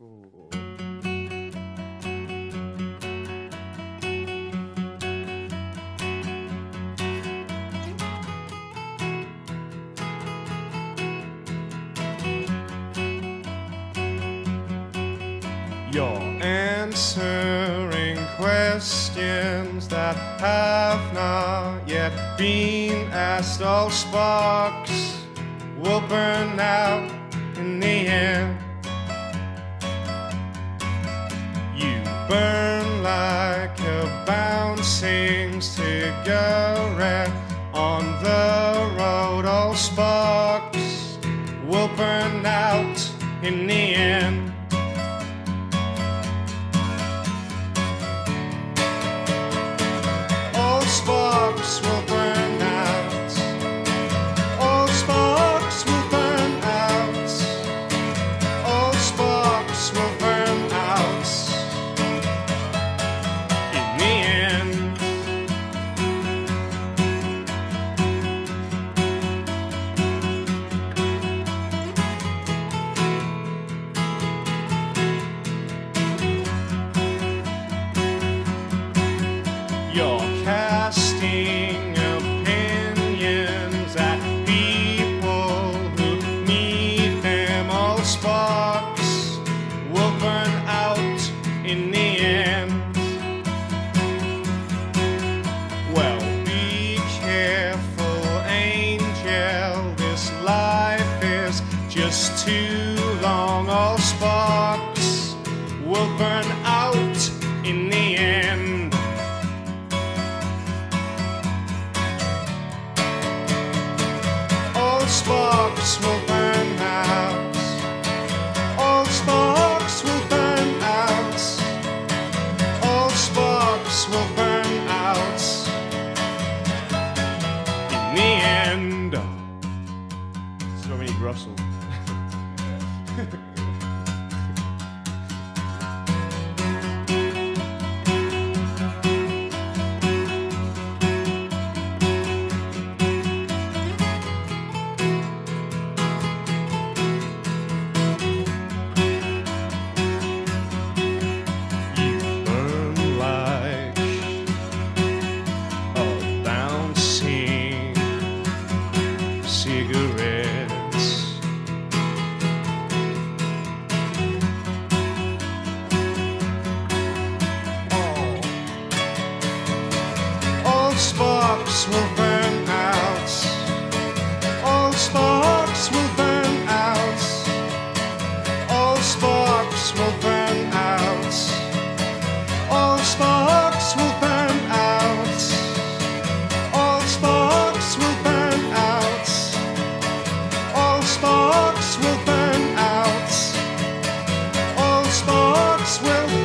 You're answering questions that have not yet been asked. All sparks will burn out bouncing cigarette on the road. All sparks will burn out in the end. You're casting opinions at people who need them. All sparks will burn out in the end. Well, be careful, angel. This life is just too long. All sparks will burn out sparks will burn out. In the end. This is Dominique sparks will burn out. All sparks will burn out. All sparks will burn out. All sparks will burn out. All sparks will burn out. All sparks will burn out. All sparks will